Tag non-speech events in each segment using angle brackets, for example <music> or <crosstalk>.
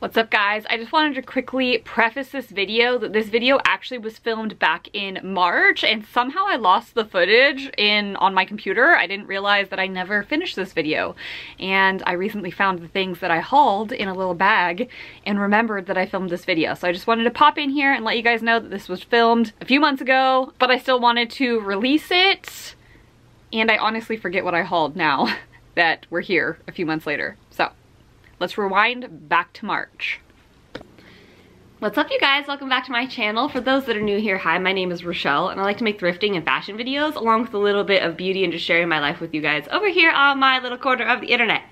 What's up guys? I just wanted to quickly preface this video that this video actually was filmed back in March and somehow I lost the footage in on my computer. I didn't realize that I never finished this video and I recently found the things that I hauled in a little bag and remembered that I filmed this video. So I just wanted to pop in here and let you guys know that this was filmed a few months ago but I still wanted to release it and I honestly forget what I hauled now <laughs> that we're here a few months later. So Let's rewind back to March. What's up you guys? Welcome back to my channel. For those that are new here, hi, my name is Rachelle and I like to make thrifting and fashion videos along with a little bit of beauty and just sharing my life with you guys over here on my little corner of the internet.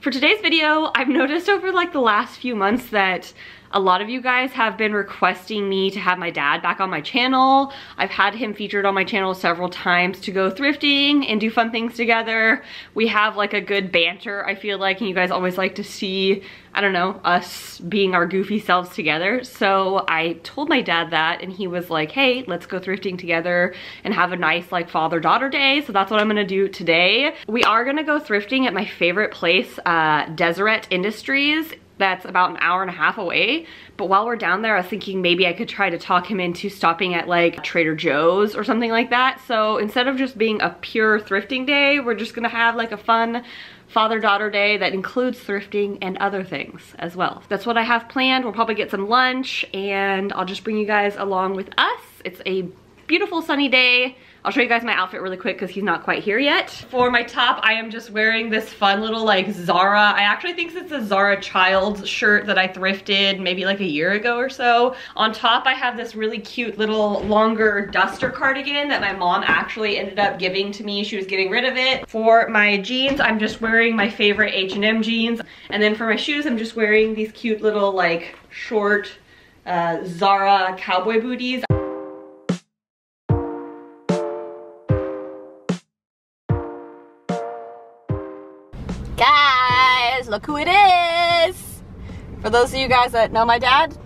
For today's video, I've <laughs> noticed over like the last few months that a lot of you guys have been requesting me to have my dad back on my channel. I've had him featured on my channel several times to go thrifting and do fun things together. We have like a good banter, I feel like, and you guys always like to see, I don't know, us being our goofy selves together. So I told my dad that and he was like, hey, let's go thrifting together and have a nice like father-daughter day. So that's what I'm gonna do today. We are gonna go thrifting at my favorite place, uh, Deseret Industries that's about an hour and a half away. But while we're down there, I was thinking maybe I could try to talk him into stopping at like Trader Joe's or something like that. So instead of just being a pure thrifting day, we're just gonna have like a fun father-daughter day that includes thrifting and other things as well. That's what I have planned. We'll probably get some lunch and I'll just bring you guys along with us. It's a beautiful sunny day. I'll show you guys my outfit really quick because he's not quite here yet. For my top, I am just wearing this fun little like Zara. I actually think it's a Zara Childs shirt that I thrifted maybe like a year ago or so. On top, I have this really cute little longer duster cardigan that my mom actually ended up giving to me. She was getting rid of it. For my jeans, I'm just wearing my favorite H&M jeans. And then for my shoes, I'm just wearing these cute little like short uh, Zara cowboy booties. Guys, look who it is. For those of you guys that know my dad,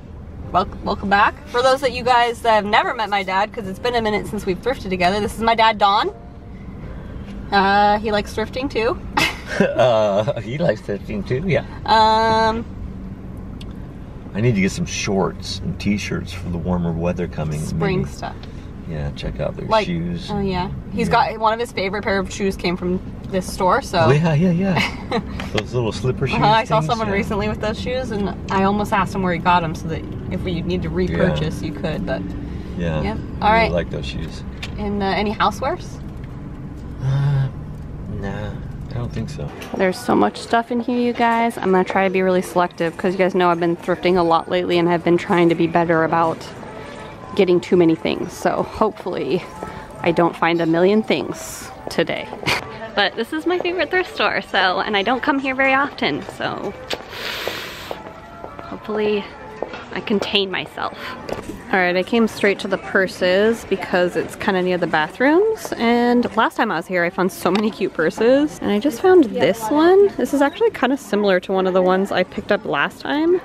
welcome, welcome back. For those of you guys that have never met my dad, because it's been a minute since we've thrifted together, this is my dad, Don. Uh, he likes thrifting too. <laughs> uh, he likes thrifting too, yeah. Um, I need to get some shorts and t-shirts for the warmer weather coming. Spring maybe. stuff. Yeah, check out their like, shoes. Oh yeah, he's Yeah. got one of his favorite pair of shoes came from this store. So Oh, yeah, yeah, yeah. <laughs> Those little slipper shoes. Uh-huh, I saw things, someone yeah. recently with those shoes, and I almost asked him where he got them, so that if we need to repurchase, you could. But Yeah. Yep. I All really right. like those shoes. And uh, any housewares? Uh, nah, I don't think so. There's so much stuff in here, you guys. I'm gonna try to be really selective because you guys know I've been thrifting a lot lately, and I've been trying to be better about getting too many things. So hopefully, I don't find a million things today. <laughs> but this is my favorite thrift store, so and I don't come here very often, so hopefully I contain myself. All right, I came straight to the purses because it's kind of near the bathrooms. And last time I was here, I found so many cute purses. And I just found this one. This is actually kind of similar to one of the ones I picked up last time.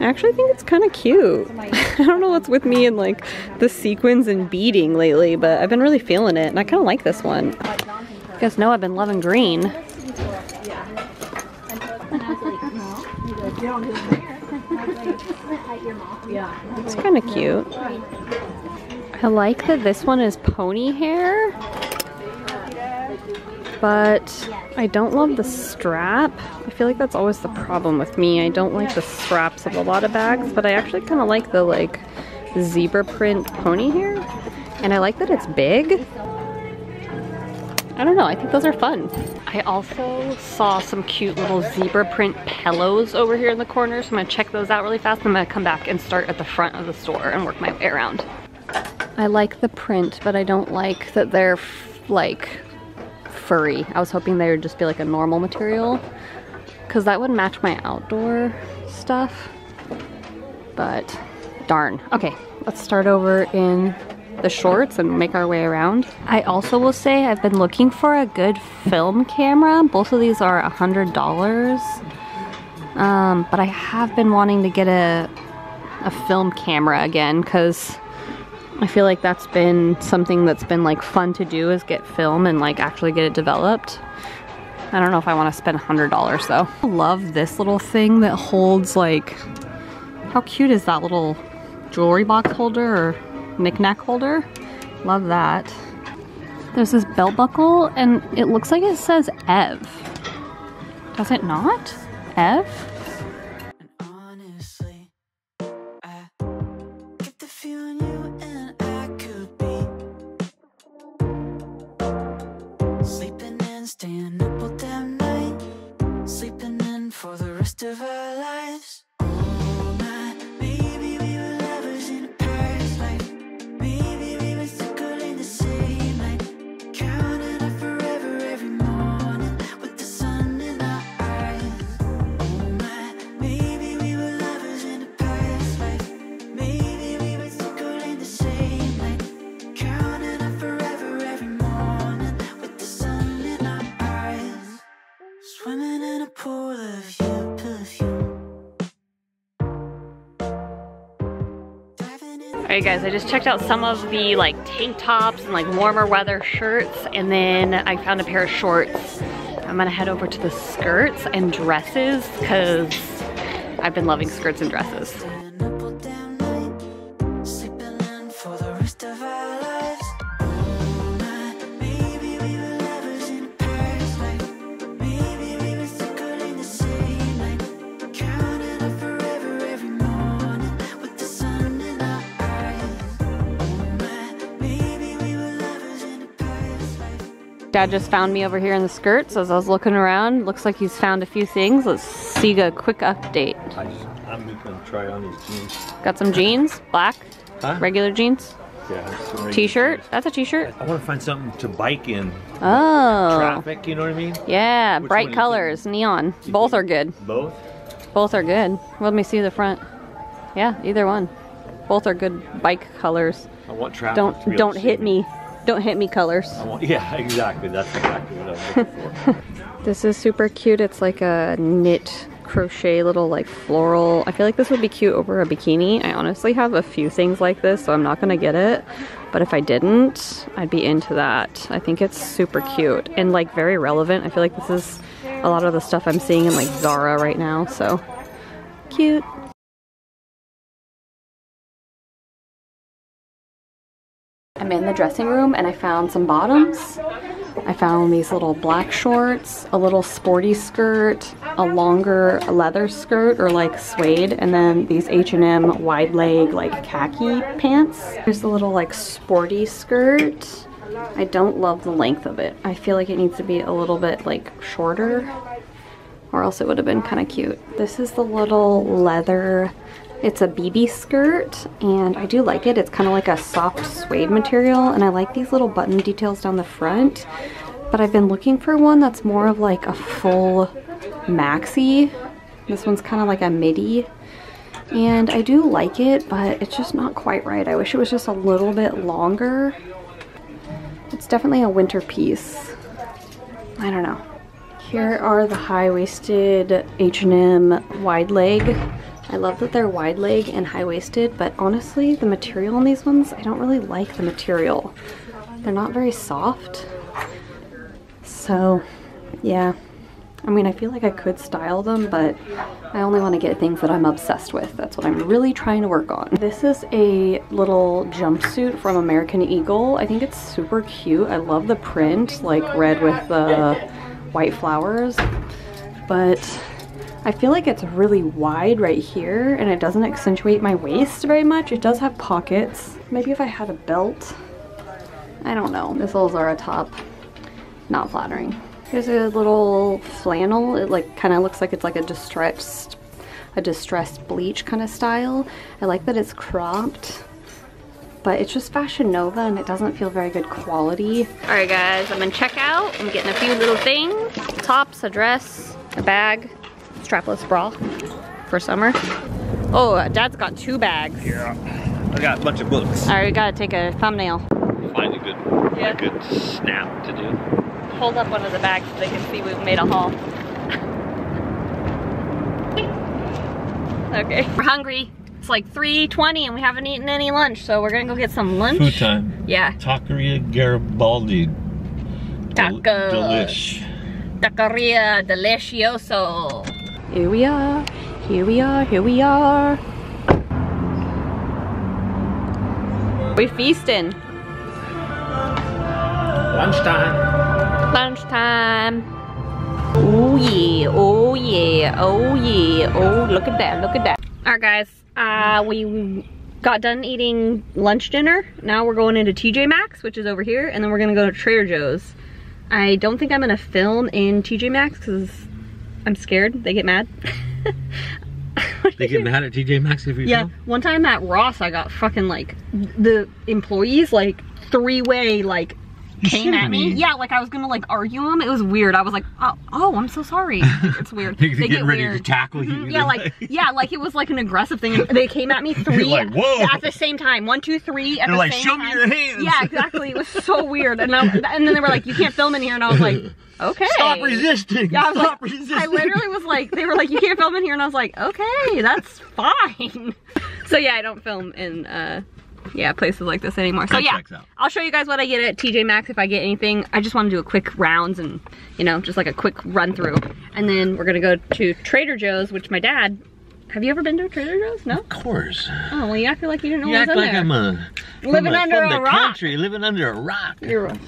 I actually think it's kind of cute. <laughs> I don't know what's with me and like the sequins and beading lately, but I've been really feeling it. And I kind of like this one. You guys know I've been loving green. It's kind of cute. I like that this one is pony hair, but I don't love the strap. I feel like that's always the problem with me. I don't like the straps of a lot of bags, but I actually kind of like the like zebra print pony hair. And I like that it's big. I don't know, I think those are fun. I also saw some cute little zebra print pillows over here in the corner, so I'm gonna check those out really fast. I'm gonna come back and start at the front of the store and work my way around. I like the print, but I don't like that they're like furry. I was hoping they would just be like a normal material, because that would match my outdoor stuff, but darn. Okay, let's start over in the shorts and make our way around. I also will say I've been looking for a good film camera. Both of these are a hundred dollars. Um, but I have been wanting to get a a film camera again because I feel like that's been something that's been like fun to do is get film and like actually get it developed. I don't know if I want to spend $100 though. I love this little thing that holds like, how cute is that little jewelry box holder or knickknack holder? Love that. There's this belt buckle and it looks like it says Ev. Does it not? Ev? Sleeping and staying up all damn night, sleeping in for the rest of our lives. Alright guys, I just checked out some of the like tank tops and like warmer weather shirts and then I found a pair of shorts. I'm gonna head over to the skirts and dresses because I've been loving skirts and dresses. Dad just found me over here in the skirts as I was looking around. Looks like he's found a few things. Let's see a quick update. I just, I'm gonna try on these jeans. Got some jeans, black, Huh? regular jeans, Yeah. t-shirt. That's a t-shirt. I want to find something to bike in Oh, traffic. You know what I mean? yeah, Which bright colors, neon. Both are good. Both. Both are good. Let me see the front. Yeah, either one. Both are good bike colors. I want traffic. Don't don't hit see me. Don't hit me colors. I want, <laughs> yeah, exactly. That's exactly what I was looking for. <laughs> This is super cute. It's like a knit crochet little like floral. I feel like this would be cute over a bikini. I honestly have a few things like this, so I'm not gonna get it. But if I didn't, I'd be into that. I think it's super cute and like very relevant. I feel like this is a lot of the stuff I'm seeing in like Zara right now, so cute. I'm in the dressing room and I found some bottoms. I found these little black shorts, a little sporty skirt, a longer leather skirt or like suede, and then these H&M wide leg like khaki pants. There's a little like sporty skirt. I don't love the length of it. I feel like it needs to be a little bit like shorter or else it would have been kind of cute. This is the little leather, it's a BB skirt and I do like it. It's kind of like a soft suede material and I like these little button details down the front. But I've been looking for one that's more of like a full maxi. This one's kind of like a midi. And I do like it, but it's just not quite right. I wish it was just a little bit longer. It's definitely a winter piece. I don't know. Here are the high-waisted H&M wide leg. I love that they're wide leg and high-waisted, but honestly, the material on these ones, I don't really like the material. They're not very soft. So, yeah. I mean, I feel like I could style them, but I only want to get things that I'm obsessed with. That's what I'm really trying to work on. This is a little jumpsuit from American Eagle. I think it's super cute. I love the print, like red with the white flowers. But I feel like it's really wide right here and it doesn't accentuate my waist very much. It does have pockets. Maybe if I had a belt. I don't know. This little Zara top, not flattering. Here's a little flannel. It like kind of looks like it's like a distressed, a distressed bleach kind of style. I like that it's cropped, but it's just Fashion Nova and it doesn't feel very good quality. All right guys, I'm in checkout. I'm getting a few little things. Tops, a dress, a bag, strapless bra for summer. Oh, Dad's got two bags. Yeah. I got a bunch of books. All right, we gotta take a thumbnail. Find a good, Yeah. a good snap to do. Hold up one of the bags so they can see we've made a haul. <laughs> okay. We're hungry. It's like 3.20 and we haven't eaten any lunch, so we're gonna go get some lunch. Food time. Yeah. Taqueria Garibaldi. Del- Tacos. Delish. Taqueria Delicioso. Here we are, here we are, here we are. We're feasting. Lunchtime. Lunchtime. Oh yeah, oh yeah, oh yeah, oh look at that, look at that. Alright guys, uh, we got done eating lunch dinner. Now we're going into TJ Maxx, which is over here, and then we're gonna go to Trader Joe's. I don't think I'm gonna film in TJ Maxx because I'm scared. They get mad. <laughs> They get mad at TJ Maxx if you Yeah, film? one time at Ross, I got fucking like the employees like three way like came at me. Yeah, like I was gonna like argue them. It was weird. I was like, oh, oh I'm so sorry. <laughs> It's weird. They, They get get ready weird. to tackle you. Mhm, Yeah, like <laughs> yeah, like it was like an aggressive thing. They came at me three like, "Whoa." at the same time. One, two, three. At They're the like, same "Show me your hands." Yeah, exactly. It was so weird. And I, and then they were like, you can't film in here, and I was like, okay. Stop resisting. Yeah, I was Stop like, resisting. I literally was like, they were like, you can't film in here, and I was like, okay, that's fine. <laughs> So yeah, I don't film in uh, yeah, places like this anymore. So yeah. I'll show you guys what I get at TJ Maxx if I get anything. I just want to do a quick rounds and you know, just like a quick run through, and then we're gonna go to Trader Joe's, which my dad. Have you ever been to a Trader Joe's? No. Of course. Oh well, you acted like you didn't know You what act was like there. I'm a Living the- under a rock. country, living under a rock. You're a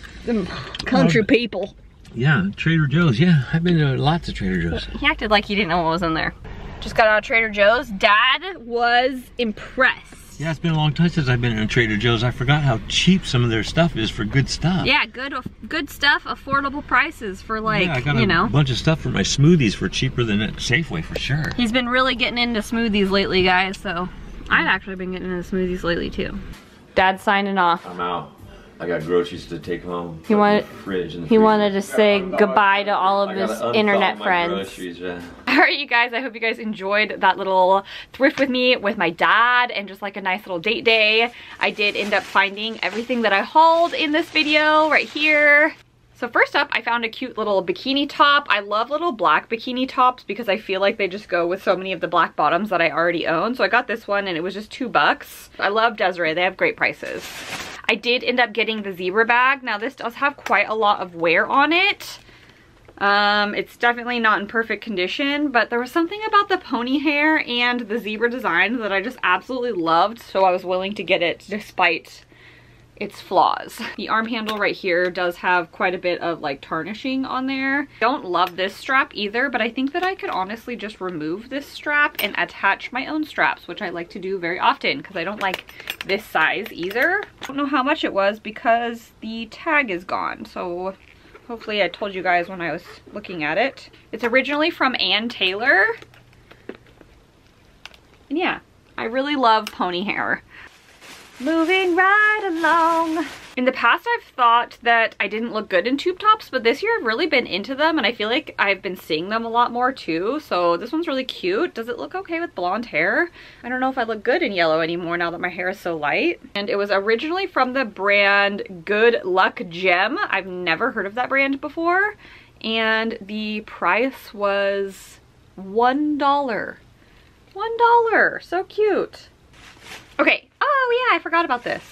country people. Yeah, Trader Joe's. Yeah, I've been to lots of Trader Joe's. He acted like he didn't know what was in there. Just got out of Trader Joe's. Dad was impressed. Yeah, it's been a long time since I've been in a Trader Joe's. I forgot how cheap some of their stuff is for good stuff. Yeah, good good stuff, affordable prices for like, yeah, I got you a know. bunch of stuff for my smoothies for cheaper than at Safeway for sure. He's been really getting into smoothies lately, guys, so I've actually been getting into smoothies lately too. Dad's signing off. I'm out. I got groceries to take home. He wanted- fridge and the He wanted to say goodbye to all of his internet friends. yeah. <laughs> Alright you guys, I hope you guys enjoyed that little thrift with me with my dad and just like a nice little date day. I did end up finding everything that I hauled in this video right here. So first up, I found a cute little bikini top. I love little black bikini tops because I feel like they just go with so many of the black bottoms that I already own. So I got this one and it was just two bucks. I love Deseret, they have great prices. I did end up getting the zebra bag. Now this does have quite a lot of wear on it. Um, it's definitely not in perfect condition, but there was something about the pony hair and the zebra design that I just absolutely loved, so I was willing to get it despite its flaws. The arm handle right here does have quite a bit of like tarnishing on there. Don't love this strap either, but I think that I could honestly just remove this strap and attach my own straps, which I like to do very often because I don't like this size either. Don't know how much it was because the tag is gone, so Hopefully I told you guys when I was looking at it. It's originally from Ann Taylor. And yeah, I really love pony hair. Moving right along. In the past, I've thought that I didn't look good in tube tops, but this year I've really been into them and I feel like I've been seeing them a lot more too. So this one's really cute. Does it look okay with blonde hair? I don't know if I look good in yellow anymore now that my hair is so light. And it was originally from the brand Good Luck Gem. I've never heard of that brand before. And the price was $1. $1. So cute. Okay. Oh yeah, I forgot about this.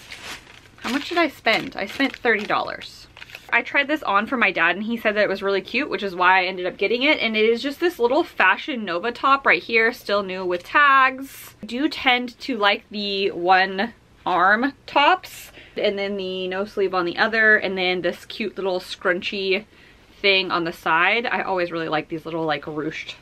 How much did I spend? I spent $30. I tried this on for my dad and he said that it was really cute, which is why I ended up getting it. And it is just this little Fashion Nova top right here, still new with tags. I do tend to like the one arm tops and then the no sleeve on the other and then this cute little scrunchy thing on the side. I always really like these little like ruched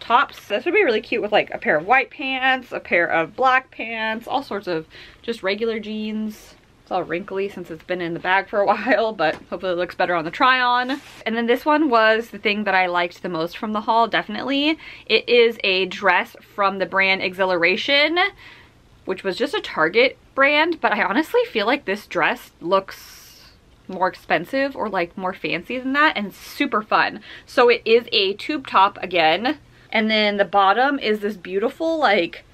tops. This would be really cute with like a pair of white pants, a pair of black pants, all sorts of just regular jeans. It's all wrinkly since it's been in the bag for a <laughs> while, but hopefully it looks better on the try on. And then this one was the thing that I liked the most from the haul, definitely. It is a dress from the brand Exhilaration, which was just a Target brand, but I honestly feel like this dress looks more expensive or like more fancy than that and super fun. So it is a tube top again. And then the bottom is this beautiful like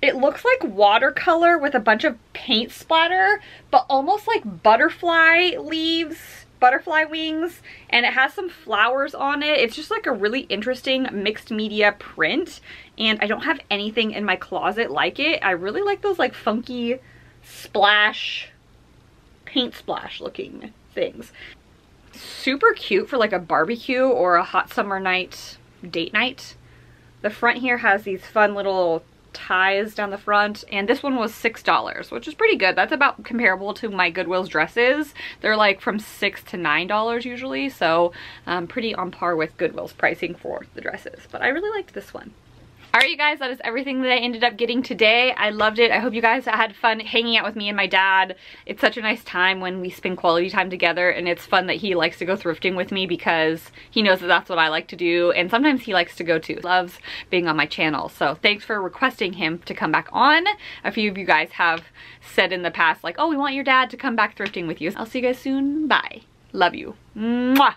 it looks like watercolor with a bunch of paint splatter, but almost like butterfly leaves, butterfly wings, and it has some flowers on it. It's just like a really interesting mixed media print, and I don't have anything in my closet like it. I really like those like funky splash, paint splash looking things. super cute for like a barbecue or a hot summer night date night. The front here has these fun little ties down the front and this one was six dollars which is pretty good. That's about comparable to my goodwill's dresses. They're like from six to nine dollars usually so um, pretty on par with goodwill's pricing for the dresses but i really liked this one Alright you guys, that is everything that I ended up getting today. I loved it. I hope you guys had fun hanging out with me and my dad. It's such a nice time when we spend quality time together and it's fun that he likes to go thrifting with me because he knows that that's what I like to do and sometimes he likes to go too. Loves being on my channel. So thanks for requesting him to come back on. A few of you guys have said in the past like, oh, we want your dad to come back thrifting with you. I'll see you guys soon. Bye. Love you. Mwah.